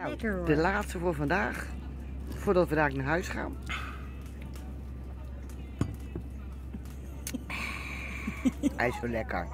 Nou, de laatste voor vandaag. Voordat we daar naar huis gaan. Hij is zo lekker.